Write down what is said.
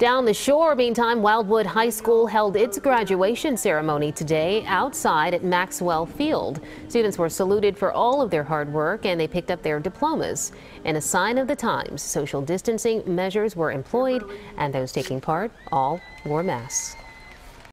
Down the shore, meantime, Wildwood High School held its graduation ceremony today outside at Maxwell Field. Students were saluted for all of their hard work and they picked up their diplomas. In a sign of the times, social distancing measures were employed and those taking part all wore masks.